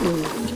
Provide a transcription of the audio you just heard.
음.